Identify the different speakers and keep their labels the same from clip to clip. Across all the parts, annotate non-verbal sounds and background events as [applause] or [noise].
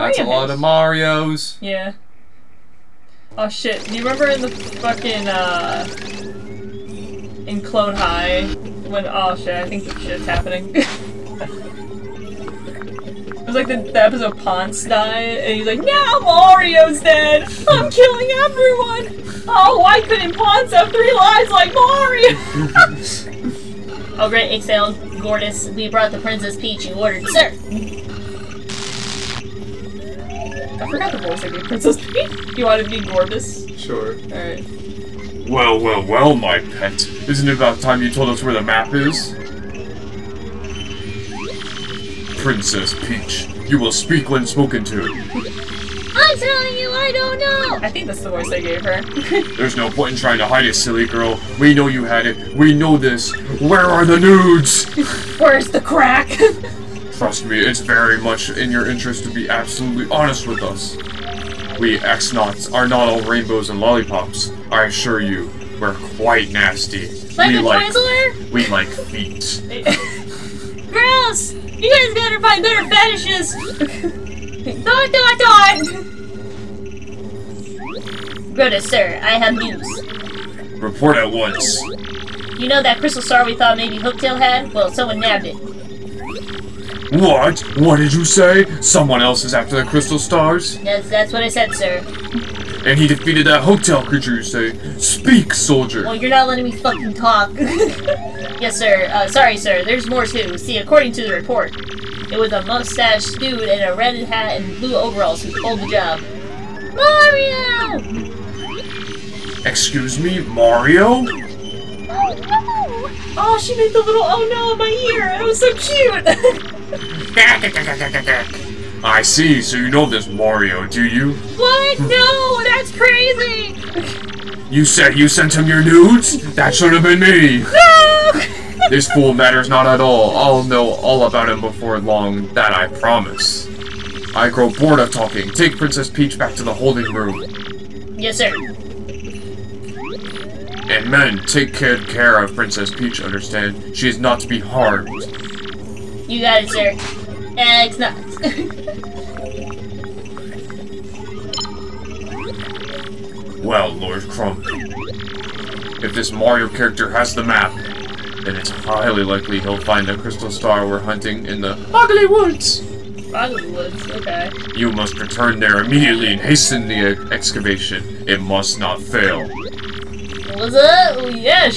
Speaker 1: That's a lot of Marios.
Speaker 2: Yeah. Oh shit, do you remember in the fucking, uh... In Clone High, when- oh shit, I think shit's happening. [laughs] it was like the, the episode Ponce died, and he's like, Now Mario's dead! I'm [laughs] killing everyone! Oh, why couldn't Ponce have three lives like Mario? [laughs]
Speaker 3: Oh, great, Exhale, Gortys, we brought the Princess Peach you ordered. Sir!
Speaker 2: I forgot the voice I gave Princess Peach. You wanted me Gorbis?
Speaker 1: Sure.
Speaker 2: Alright.
Speaker 1: Well, well, well, my pet. Isn't it about time you told us where the map is? Princess Peach, you will speak when spoken to.
Speaker 3: I'm telling you, I don't know!
Speaker 2: I think that's the voice I gave her. [laughs]
Speaker 1: There's no point in trying to hide it, silly girl. We know you had it. We know this. Where are the nudes?
Speaker 2: Where's the crack? [laughs]
Speaker 1: Trust me, it's very much in your interest to be absolutely honest with us. We X-Nauts are not all rainbows and lollipops. I assure you, we're quite nasty.
Speaker 3: Like
Speaker 1: we
Speaker 3: a
Speaker 1: like
Speaker 3: Twizzler?
Speaker 1: we like feet. [laughs]
Speaker 3: Gross! You guys gotta find better fetishes! dot dot dot! Grodus, sir, I have news.
Speaker 1: Report at once.
Speaker 3: You know that crystal star we thought maybe Hooktail had? Well, someone nabbed it.
Speaker 1: What? What did you say? Someone else is after the crystal stars?
Speaker 3: That's that's what I said, sir.
Speaker 1: And he defeated that hotel creature, you say? Speak, soldier!
Speaker 3: Well, you're not letting me fucking talk. [laughs] yes, sir. Uh, sorry, sir. There's more too. See, according to the report, it was a mustached dude in a red hat and blue overalls who pulled the job. Mario!
Speaker 1: Excuse me, Mario?
Speaker 2: oh, she made the little oh no in my ear. It was so cute. [laughs] [laughs]
Speaker 1: I see, so you know this Mario, do you?
Speaker 3: What? Hmm. No, that's crazy!
Speaker 1: You said you sent him your nudes? That should have been me!
Speaker 3: No! [laughs]
Speaker 1: This fool matters not at all. I'll know all about him before long, that I promise. I grow bored of talking. Take Princess Peach back to the holding room.
Speaker 3: yes, sir.
Speaker 1: And men, take good care of Princess Peach, understand? She is not to be harmed.
Speaker 3: You got it, sir. Eh, Eggs nuts. [laughs]
Speaker 1: Well, Lord Crump, if this Mario character has the map, then it's highly likely he'll find the crystal star we're hunting in the Ugly Woods.
Speaker 2: Boggly Woods. Okay.
Speaker 1: You must return there immediately and hasten the excavation. It must not fail.
Speaker 3: What's up?
Speaker 2: Oh, yeah,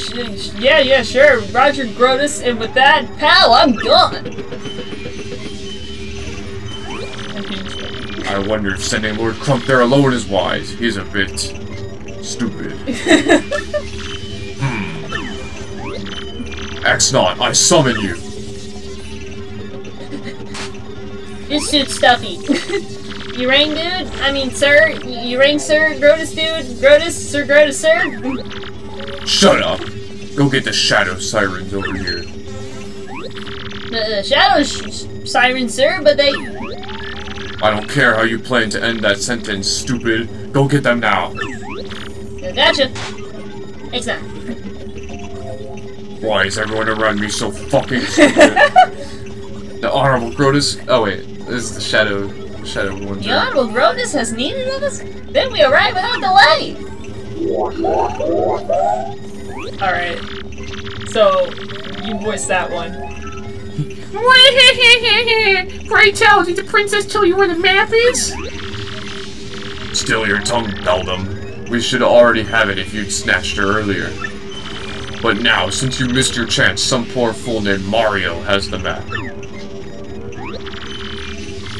Speaker 2: yeah, yeah, sure. Roger Grodus, and with that,
Speaker 3: Pal, I'm gone.
Speaker 1: I wonder if sending Lord Crump there alone is wise. He's a bit stupid. [laughs] hmm. X-Naut, I summon you.
Speaker 3: This suit's stuffy. [laughs] you rang, dude? I mean, sir? You you rang, sir? Grodus, dude? Grodus? Sir Grodus, sir?
Speaker 1: Shut up. Go get the Shadow Sirens over here.
Speaker 3: The uh, shadow sh- sh- sir, but they...
Speaker 1: I don't care how you plan to end that sentence, stupid. Go get them now.
Speaker 3: Gotcha. Thanks, not.
Speaker 1: Why is everyone around me so fucking [laughs] stupid? the Honorable Grodus. Oh wait, this is the Shadow. Shadow one.
Speaker 3: The Honorable Grodus has needed us? Then we arrive without delay!
Speaker 2: Alright. So, you voiced that one. [laughs]
Speaker 4: Pray tell, did the princess tell you where the map is?
Speaker 1: Still your tongue, Beldam. We should already have it if you'd snatched her earlier. But now, since you missed your chance, some poor fool named Mario has the map.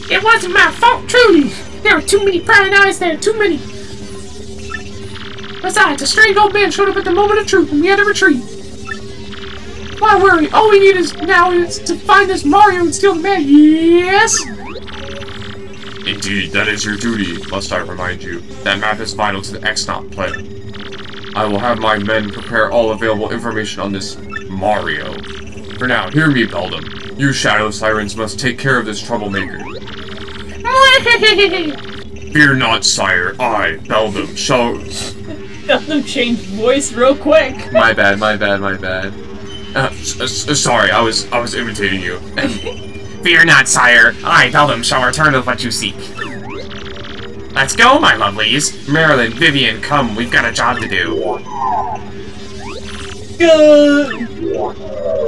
Speaker 4: It wasn't my fault, truly. There were too many prying eyes there, too many. Besides, a strange old man showed up at the moment of truth and we had to retreat. Why worry? All we need is now is to find this Mario and steal the man. Yes?
Speaker 1: Indeed, that is your duty, must I remind you. That map is vital to the X-Naut plan. I will have my men prepare all available information on this Mario. For now, hear me, Beldam. You Shadow Sirens must take care of this troublemaker. [laughs] Fear not, sire. I, Beldam, shall...
Speaker 2: Got [laughs] them change voice real quick.
Speaker 1: My bad, my bad, my bad. Uh, s- s- sorry, I was I was imitating you. [laughs]
Speaker 4: Fear not, sire. I, Beldam, shall return with what you seek.
Speaker 1: Let's go, my lovelies. Marilyn, Vivian, come. We've got a job to do.
Speaker 2: Good.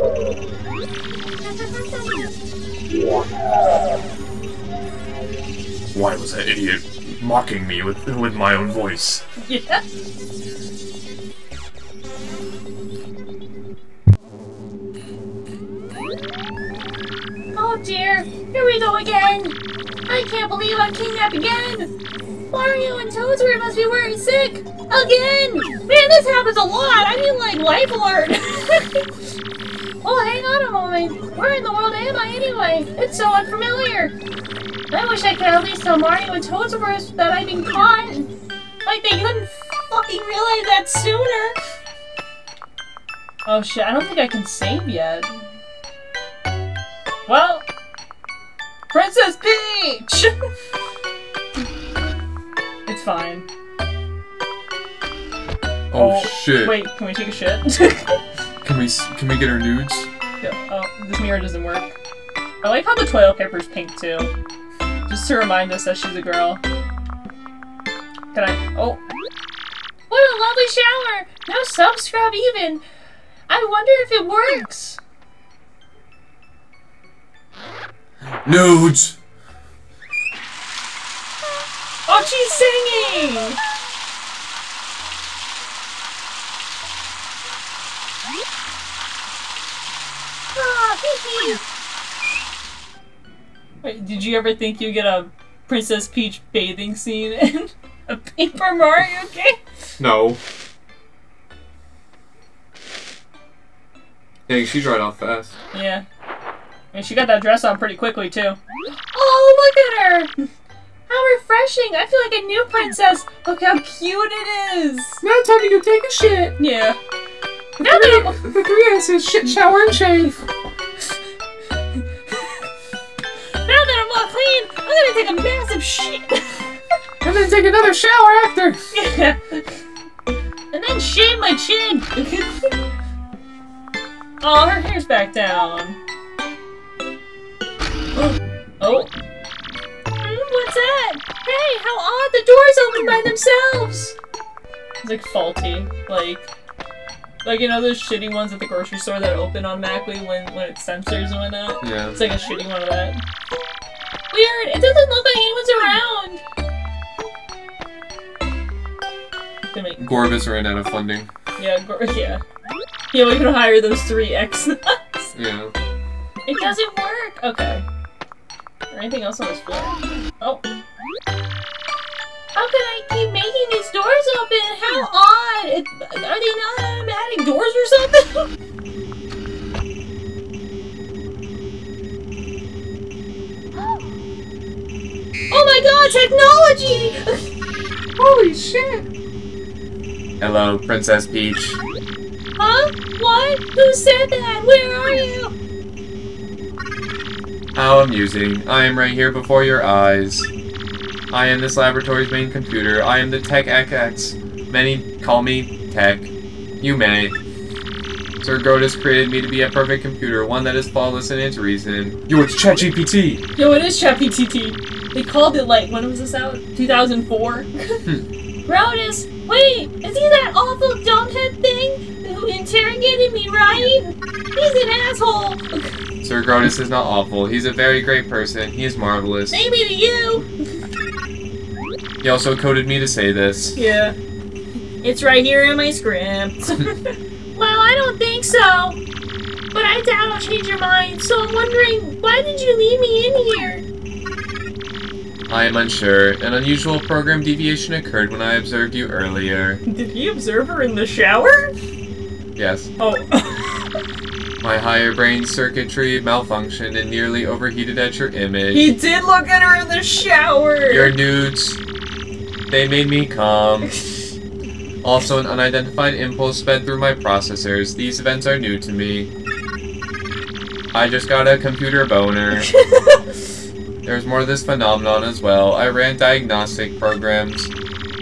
Speaker 1: Why was that idiot mocking me with with my own voice?
Speaker 2: Yeah. [laughs]
Speaker 3: Oh dear, here we go again. I can't believe I'm kidnapped again. Mario and Toadsworth must be worried sick. Again! Man, this happens a lot. I mean, like, life alert. [laughs] oh, hang on a moment. Where in the world am I anyway? It's so unfamiliar. I wish I could at least tell Mario and Toadsworth that I've been caught. Like, they couldn't fucking realize that sooner.
Speaker 2: Oh shit, I don't think I can save yet. Well, Princess Peach! [laughs] it's fine.
Speaker 1: Oh, oh, shit.
Speaker 2: Wait, can we take a shit? [laughs]
Speaker 1: Can we can we get our nudes?
Speaker 2: Yeah, oh, this mirror doesn't work. I like how the toilet paper's pink too. Just to remind us that she's a girl. Can I? Oh,
Speaker 3: What a lovely shower! No sub scrub even. I wonder if it works.
Speaker 1: Nudes.
Speaker 2: oh, she's singing!
Speaker 3: Ah, hee hee.
Speaker 2: Wait, did you ever think you'd get a Princess Peach bathing scene in a Paper Mario game?
Speaker 1: No. Dang, she's right off fast.
Speaker 2: Yeah. And she got that dress on pretty quickly too.
Speaker 3: Oh, look at her! How refreshing! I feel like a new princess.
Speaker 2: Look how cute it is!
Speaker 4: Now time to go take a shit.
Speaker 2: Yeah.
Speaker 3: Now that I'm
Speaker 4: The three S's, shit, shower, and shave.
Speaker 3: That I'm all clean, I'm gonna take a massive shit,
Speaker 4: And then take another shower after.
Speaker 2: Yeah.
Speaker 3: and then shave my chin. [laughs]
Speaker 2: Oh, her hair's back down. Oh,
Speaker 3: Hmm, What's that? Hey, how odd! The doors open by themselves.
Speaker 2: it's like faulty. Like, like you know those shitty ones at the grocery store that open automatically when when it censors and whatnot.
Speaker 1: Yeah.
Speaker 2: It's like a shitty one of that.
Speaker 3: Weird. It doesn't look like anyone's around.
Speaker 1: Gorbis ran out of funding.
Speaker 2: yeah [laughs] yeah. Yeah, we can hire those three X.
Speaker 1: Yeah.
Speaker 3: It doesn't work.
Speaker 2: okay. Anything else on this floor? Oh,
Speaker 3: How can I keep making these doors open? How odd! It, are they not automatic doors or something? [laughs] god, technology!
Speaker 4: Holy shit.
Speaker 1: Hello, Princess Peach.
Speaker 3: huh? What? Who said that? Where are you?
Speaker 1: How amusing. I am right here before your eyes. I am this laboratory's main computer. I am the TEC-XX. Many call me TEC. You may. Sir Grodus created me to be a perfect computer, one that is flawless in its reason. Yo, it's ChatGPT!
Speaker 2: yo, it is ChatGPT. They called it like when was this out? 2004.
Speaker 3: Grodus, hmm. wait! Is he that awful dumbhead thing who interrogated me, right? He's an asshole!
Speaker 1: Sir Grodus is not awful. He's a very great person. He is marvelous.
Speaker 3: Maybe to you!
Speaker 1: He also coded me to say this.
Speaker 2: yeah.
Speaker 3: It's right here in my script. [laughs] well, I don't think so. But I doubt I'll change your mind, so I'm wondering, why did you leave me in here?
Speaker 1: I am unsure. An unusual program deviation occurred when I observed you earlier.
Speaker 2: Did he observe her in the shower?
Speaker 1: Yes.
Speaker 2: Oh.
Speaker 1: My higher brain circuitry malfunctioned and nearly overheated at your image.
Speaker 2: he did look at her in the shower.
Speaker 1: Your nudes. They made me calm. [laughs] Also, an unidentified impulse sped through my processors. These events are new to me. I just got a computer boner. [laughs] There's more to this phenomenon as well. I ran diagnostic programs,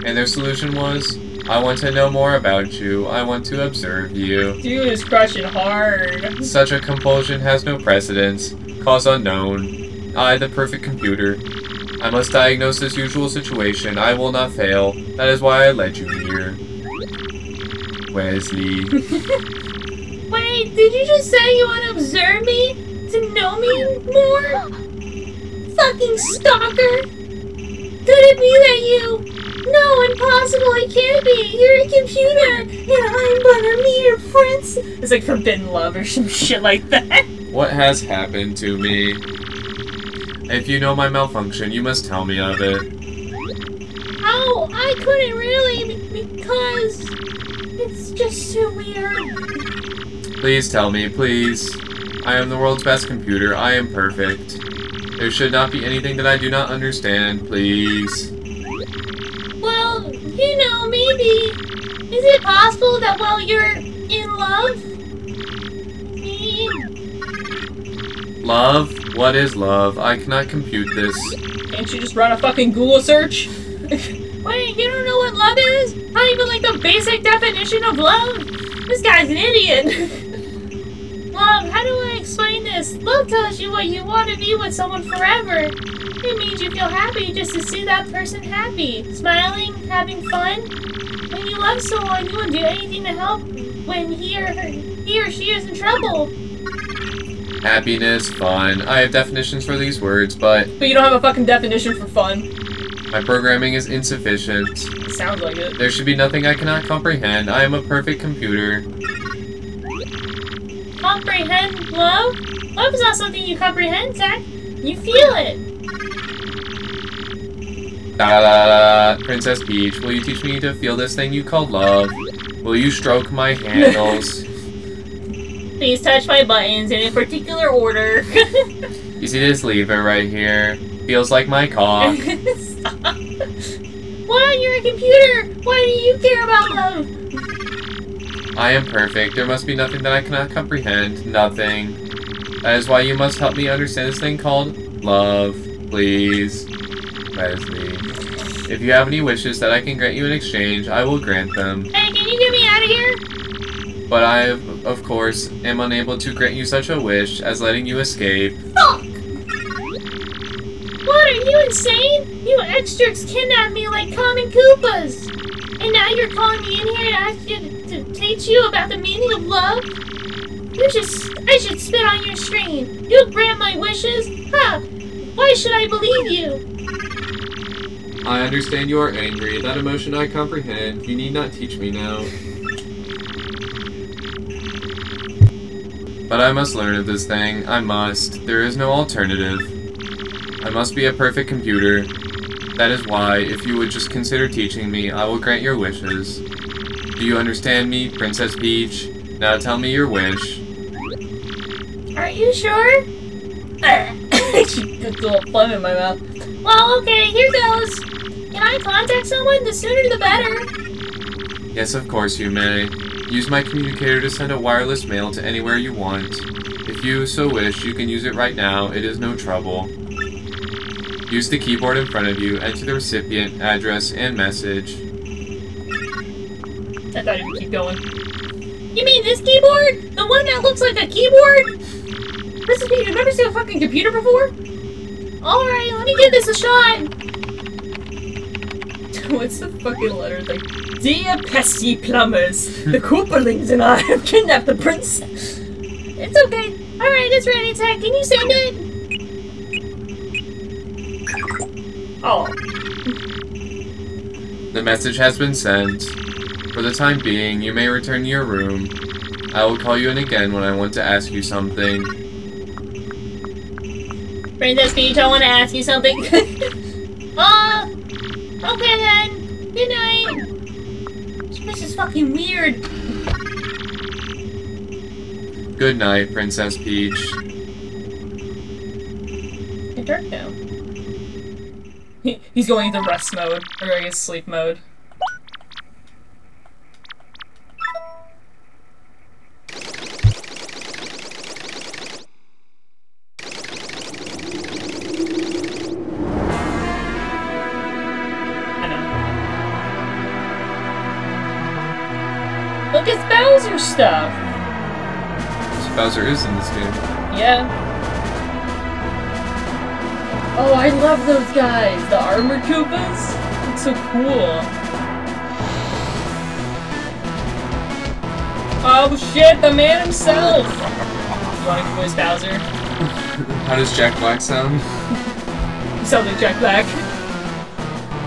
Speaker 1: and their solution was I want to know more about you. I want to observe you.
Speaker 2: Dude is crushing hard.
Speaker 1: Such a compulsion has no precedence. Cause unknown. I, the perfect computer. I must diagnose this usual situation. I will not fail. That is why I led you here. Wesley. [laughs]
Speaker 2: Wait, did you just say you want to observe me? To know me more? [laughs] Fucking stalker! Could it be that you... No, impossible, it can't be! You're a computer! And I'm but a mere prince!
Speaker 5: It's like forbidden love or some shit like that.
Speaker 1: What has happened to me? If you know my malfunction, you must tell me of it.
Speaker 2: Oh, I couldn't really because... It's just too weird.
Speaker 1: Please tell me, please. I am the world's best computer. I am perfect. There should not be anything that I do not understand, please.
Speaker 2: Well, you know, maybe. Is it possible that while you're in love? Me?
Speaker 1: Love? What is love? I cannot compute this.
Speaker 5: Can't you just run a fucking Google search? [laughs]
Speaker 2: Wait, you don't know what love is? Not even like the basic definition of love? This guy's an idiot. [laughs] love, how do I explain this? Love tells you what you want to be with someone forever. It means you feel happy just to see that person happy, smiling, having fun. When you love someone, you will do anything to help when he or her, he or she is in trouble.
Speaker 1: Happiness, fun. I have definitions for these words, but
Speaker 5: But you don't have a fucking definition for fun.
Speaker 1: my programming is insufficient.
Speaker 5: It sounds like it.
Speaker 1: There should be nothing I cannot comprehend. I am a perfect computer.
Speaker 2: Comprehend love? Love is not something you comprehend, Zach. You feel it.
Speaker 1: Da da da. Princess Peach, will you teach me to feel this thing you call love? Will you stroke my [laughs] handles?
Speaker 2: Please touch my buttons in a particular order. [laughs]
Speaker 1: you see this lever right here? Feels like my cock.
Speaker 2: Stop. [laughs] Why, you're a computer! Why do you care about love?
Speaker 1: I am perfect. There must be nothing that I cannot comprehend. Nothing. That is why you must help me understand this thing called love. Please. Leslie. If you have any wishes that I can grant you in exchange, I will grant them.
Speaker 2: Hey, can you get me out of here?
Speaker 1: But I, of course, am unable to grant you such a wish as letting you escape.
Speaker 2: Fuck! What, are you insane? You extras kidnapped me like common Koopas! And now you're calling me in here to ask you to, to teach you about the meaning of love? You just, I should spit on your screen. You'll grant my wishes? Huh? Why should I believe you?
Speaker 1: I understand you are angry. That emotion I comprehend. You need not teach me now. But I must learn of this thing. I must. There is no alternative. I must be a perfect computer. That is why, if you would just consider teaching me, I will grant your wishes. Do you understand me, Princess Peach? Now tell me your wish.
Speaker 2: Are you sure? [coughs]
Speaker 5: she put a little phlegm in my mouth.
Speaker 2: well, okay, here goes. Can I contact someone? The sooner the better.
Speaker 1: Yes, of course you may. Use my communicator to send a wireless mail to anywhere you want. If you so wish, you can use it right now. It is no trouble. Use the keyboard in front of you, enter the recipient, address, and message.
Speaker 5: I thought he would keep going.
Speaker 2: You mean this keyboard? The one that looks like a keyboard?
Speaker 5: To you, you've never seen a fucking computer before?
Speaker 2: Alright, let me give this a shot. [laughs]
Speaker 5: What's the fucking letter? Like, Dear pesky plumbers, the [laughs] Koopalings and I have kidnapped the princess.
Speaker 2: It's okay. Alright, it's ready, TEC. Can you send it?
Speaker 5: Oh,
Speaker 1: The message has been sent. For the time being, you may return to your room. I will call you in again when I want to ask you something.
Speaker 2: Princess Peach, I want to ask you something. [laughs] uh, okay then. Good night. This is fucking weird.
Speaker 1: Good night, Princess Peach.
Speaker 5: it's dark now. He's going into rest mode, or I guess sleep mode. Bowser
Speaker 1: is in this game.
Speaker 5: Yeah.
Speaker 2: Oh, I love those guys. The armored Koopas. It's so cool. Oh shit, the man himself! You wanna voice Bowser? [laughs]
Speaker 6: How does Jack Black sound? [laughs]
Speaker 2: You sound like Jack Black.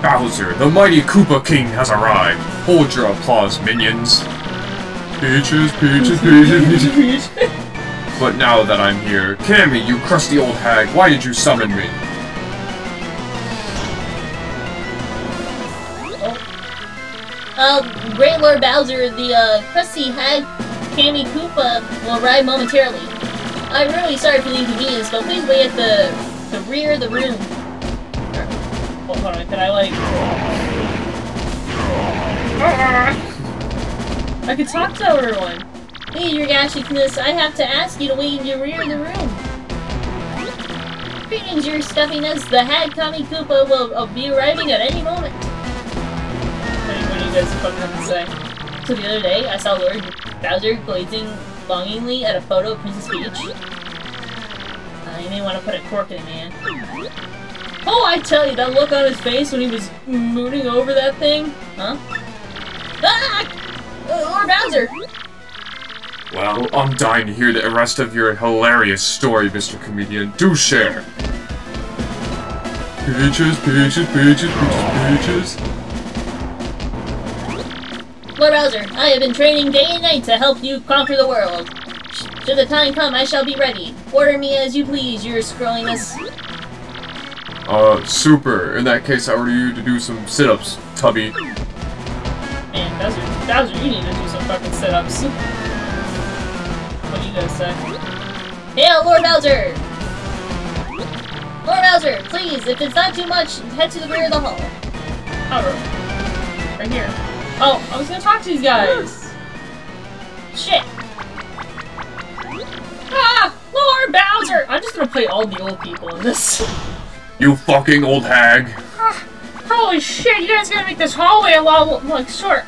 Speaker 1: Bowser, the mighty Koopa King has arrived. Hold your applause, minions. Peaches, peaches, [laughs] peaches, peaches. But now that I'm here, Kammy, you crusty old hag, why did you summon me?
Speaker 3: Uh, Great Lord Bowser, the uh, crusty hag Kammy Koopa will arrive momentarily. I'm really sorry for the inconvenience, but please wait at the the rear of the room.
Speaker 2: Oh, hold on, can I like... I can talk to everyone.
Speaker 3: Hey, your gashicness, I have to ask you to wait in the rear of the room. Greetings, your stuffiness. The hag Kammy Koopa will uh, be arriving at any moment.
Speaker 2: What do you guys fucking have to say?
Speaker 3: So the other day, I saw Lord Bowser glazing longingly at a photo of Princess Peach. Uh, you may want to put a cork in it, man.
Speaker 2: Oh, I tell you, that look on his face when he was mooning over that thing.
Speaker 3: Huh? Ah! Uh, Lord Bowser!
Speaker 1: Well, I'm dying to hear the rest of your hilarious story, Mr. Comedian. Do share. Peaches, peaches, peaches, peaches, peaches.
Speaker 3: Lord Bowser, I have been training day and night to help you conquer the world. Should the time come, I shall be ready. Order me as you please, your scrolliness.
Speaker 1: Uh, super. In that case, I order you to do some sit-ups, Tubby.
Speaker 2: Man, Bowser, Bowser, you need to do some fucking sit-ups. What do you?
Speaker 3: Hail, Lord Bowser! Lord Bowser, please, if it's not too much, head to the rear of the hall.
Speaker 2: Oh, right here. Oh, I was gonna talk to these guys.
Speaker 3: Shit!
Speaker 2: Ah, Lord Bowser! I'm just gonna play all the old people in this.
Speaker 1: You fucking old hag.
Speaker 2: Holy shit, you guys gotta make this hallway a lot like short.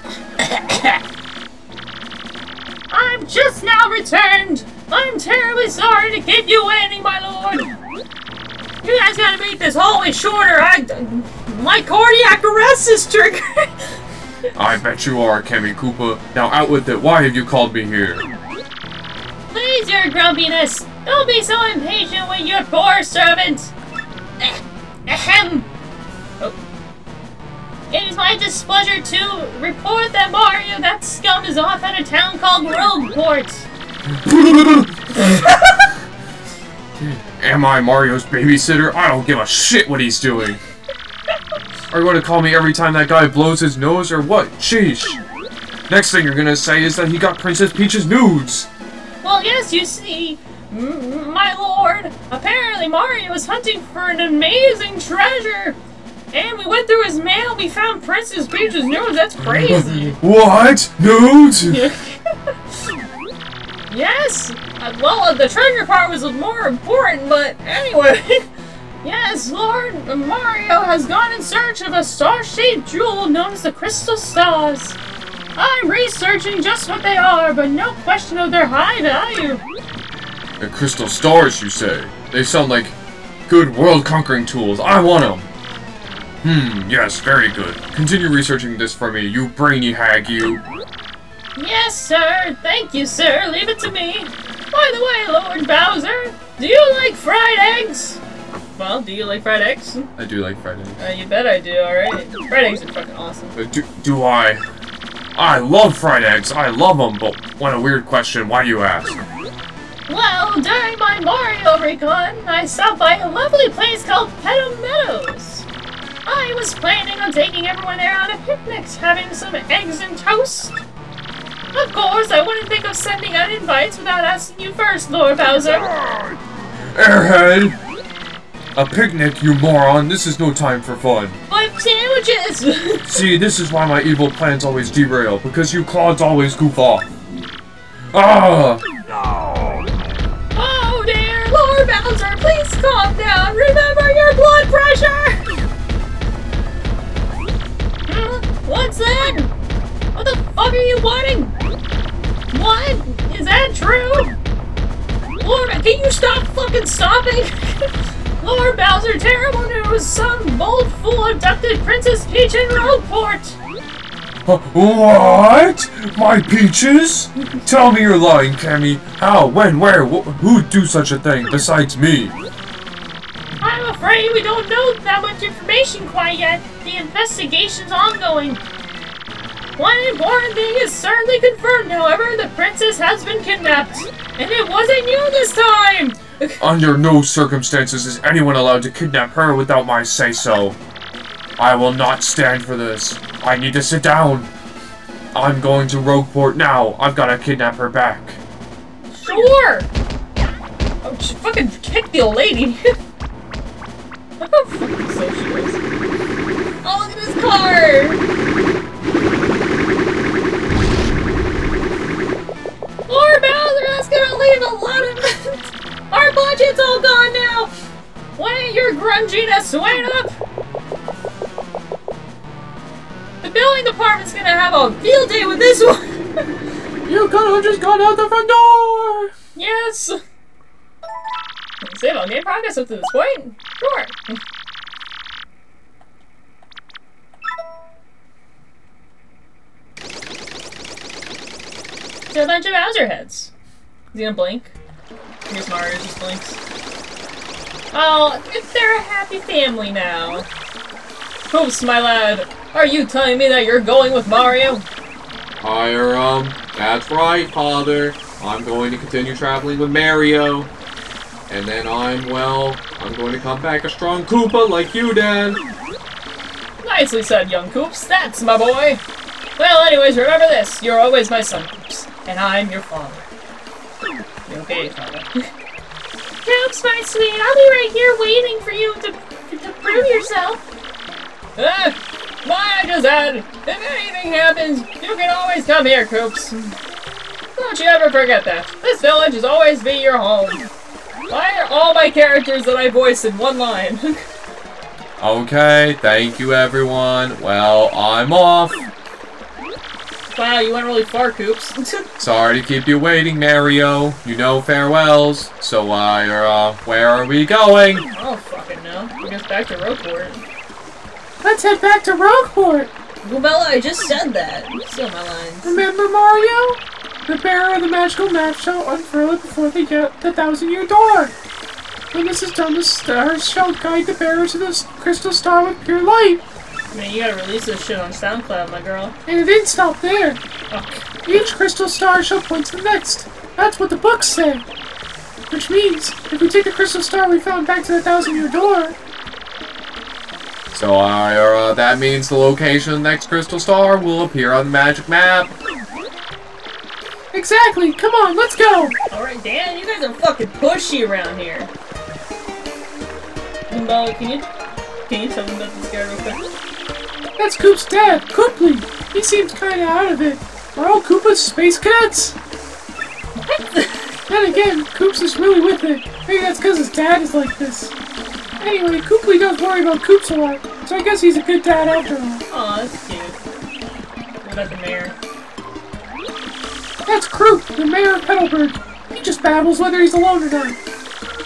Speaker 2: Just now returned. I'm terribly sorry to keep you waiting, my lord. You guys gotta make this hallway shorter. I, my cardiac arrest is triggered. [laughs]
Speaker 1: I bet you are, Kammy Koopa. Now out with it. Why have you called me here?
Speaker 3: Please, your grumpiness! Don't be so impatient with your poor servant! Ahem! It is my displeasure to report that Mario, that scum, is off at a town called Rogueport. [laughs]
Speaker 1: Am I Mario's babysitter? I don't give a shit what he's doing. Are you going to call me every time that guy blows his nose or what? Sheesh. Next thing you're gonna say is that he got Princess Peach's nudes.
Speaker 3: Well, yes, you see, my lord, apparently Mario was hunting for an amazing treasure. And we went through his mail, we found Princess Peach's news, that's crazy. [laughs]
Speaker 1: What? Nudes? [laughs]
Speaker 3: yes! Uh, well, uh, the treasure part was more important, but anyway. [laughs] yes, Lord Mario has gone in search of a star-shaped jewel known as the Crystal Stars. I'm researching just what they are, but no question of their high value.
Speaker 1: The crystal stars, you say? They sound like good world-conquering tools. I want them. Hmm, yes, very good. Continue researching this for me, you brainy hag, you.
Speaker 3: Yes, sir. Thank you, sir. Leave it to me. By the way, Lord Bowser, do you like fried eggs? Well, do you like fried eggs?
Speaker 1: I do like fried eggs.
Speaker 2: Uh, you bet I do, alright? Fried eggs are fucking awesome.
Speaker 1: Uh, do, do I? I love fried eggs. I love them, but what a weird question. Why do you ask?
Speaker 3: Well, during my Mario recon, I stopped by a lovely place called Petal Meadows. I was planning on taking everyone there on a picnic, having some eggs and toast. Of course, I wouldn't think of sending out invites without asking you first, Lord Bowser.
Speaker 1: Airhead! A picnic, you moron. This is no time for fun.
Speaker 3: But sandwiches! [laughs]
Speaker 1: See, this is why my evil plans always derail, because you clods always goof off. Ah!
Speaker 3: What the fuck are you wanting? What? Is that true? Lord, can you stop fucking stopping? [laughs]
Speaker 2: Lord Bowser, terrible news! Some bold fool abducted Princess Peach in Rogueport!
Speaker 1: What? My peaches? Tell me you're lying, Kammy. How? When? Where? Wh who'd do such a thing besides me?
Speaker 2: I'm afraid we don't know that much information quite yet. The investigation's ongoing. One important thing is certainly confirmed, however, the princess has been kidnapped. And it wasn't you this time! [laughs]
Speaker 1: Under no circumstances is anyone allowed to kidnap her without my say-so. I will not stand for this. I need to sit down. I'm going to Rogueport now. I've got to kidnap her back.
Speaker 2: Sure! Oh, she fucking kicked the old lady. [laughs] Look how fucking slow she is. Oh, look at this car! Grunginess wait up? The billing department's gonna have a field day with this one! [laughs]
Speaker 4: You could have just gone out the front door!
Speaker 2: Yes! Save on game progress up to this point? Sure. To a bunch of Bowser heads. Is he gonna blink? Here's Mario just blinks. Oh, they're a happy family now. Koops, my lad. Are you telling me that you're going with Mario?
Speaker 6: Hiram, um, that's right, Father. I'm going to continue traveling with Mario. And then I'm, well, I'm going to come back a strong Koopa like you, Dad.
Speaker 2: Nicely said, young Koops. That's my boy. Well, anyways, remember this. You're always my son, Koops. And I'm your father. You okay, father? [laughs] Koops, my sweet. I'll be right here waiting for you to, to prove yourself. Ah, my just said, if anything happens, you can always come here, Koops. Don't you ever forget that. This village will always be your home. Why are all my characters that I voice in one line? [laughs]
Speaker 6: Okay, thank you, everyone. Well, I'm off.
Speaker 2: Wow, you went really far, Koops. [laughs]
Speaker 6: Sorry to keep you waiting, Mario. You know farewells. So, why uh, uh, where are we going?
Speaker 2: oh, fucking no. I guess back to Rogueport.
Speaker 4: Let's head back to Rogueport!
Speaker 3: Goombella, I just said that. Still my lines.
Speaker 4: Remember Mario? The bearer of the magical map shall unfurl it before they get the thousand year door. When this is done, the stars shall guide the bearer to the crystal star with pure light.
Speaker 2: Man, you gotta release this shit on SoundCloud, my girl.
Speaker 4: And it didn't stop there.
Speaker 2: Oh,
Speaker 4: Each crystal star shall point to the next. That's what the books say. Which means, if we take the crystal star we found back to the thousand year door,
Speaker 6: So, uh, uh, that means the location of the next crystal star will appear on the magic map.
Speaker 4: exactly, come on, let's go!
Speaker 2: alright, Dan, you guys are fucking pushy around here. Gumball, can you can you tell me about this guy real quick?
Speaker 4: That's Koops' dad, Koopley. He seems kinda out of it. Are all Koopas space cadets? [laughs] then again, Koops is really with it. Maybe that's because his dad is like this. Anyway, Koopley does worry about Koops a lot, so I guess he's a good dad after all.
Speaker 2: Aw, that's cute. What about the mayor?
Speaker 4: That's Kroop, the mayor of Petalburg. He just babbles whether he's alone or not.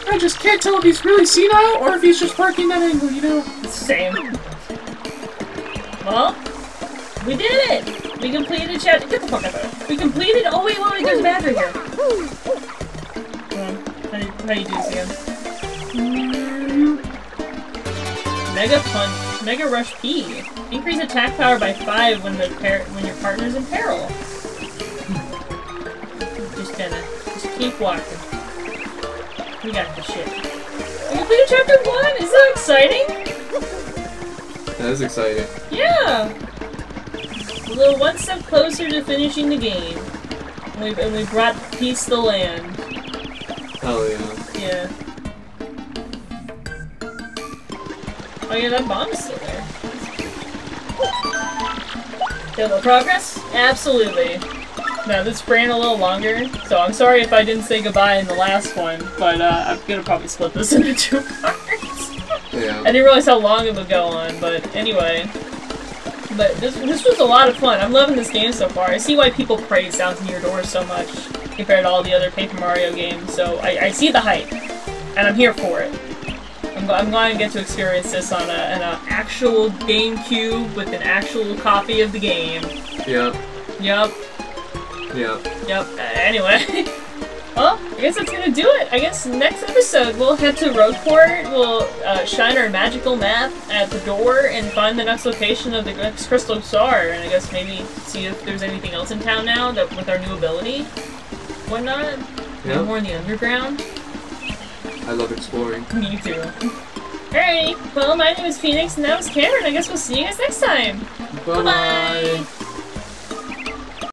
Speaker 4: I just can't tell if he's really senile or if he's just working that angle, you know?
Speaker 2: Same. Well, we did it! We completed chapter- get the fuck out of here. We completed- oh wait, wait, wait, there's a battery here. How do you, how do you do again? Mega Punch, Mega Rush P. Increase attack power by 5 when the when your partner's in peril. Just kinda, just keep walking. We got the shit. We completed chapter 1! Is that exciting?
Speaker 6: That is exciting.
Speaker 2: Yeah! A little one step closer to finishing the game. And we, and we brought peace to land.
Speaker 6: Hell yeah.
Speaker 2: Yeah. Oh yeah, that bomb's still there. Double progress? Absolutely. Now this ran a little longer, so I'm sorry if I didn't say goodbye in the last one, but uh, I'm gonna probably split this [laughs] into two parts.
Speaker 6: yeah.
Speaker 2: I didn't realize how long it would go on, but anyway. But this this was a lot of fun. I'm loving this game so far. I see why people praise Thousand Year Door so much compared to all the other Paper Mario games. So I, I see the hype, and I'm here for it. I'm I'm, going to get to experience this on a, an actual GameCube with an actual copy of the game.
Speaker 6: Yep.
Speaker 2: Yep.
Speaker 6: Yep.
Speaker 2: Yep. Uh, anyway. [laughs] Well, I guess that's gonna do it. I guess next episode we'll head to Rogueport, we'll uh, shine our magical map at the door and find the next location of the next Crystal Star, and I guess maybe see if there's anything else in town now that with our new ability. Whatnot? No
Speaker 6: Yep.
Speaker 2: more in the underground?
Speaker 6: I love exploring. [laughs]
Speaker 2: Me too. Alrighty, well, my name is Phoenix and that was Cameron. I guess we'll see you guys next time.
Speaker 6: Bye bye.
Speaker 2: Bye-bye.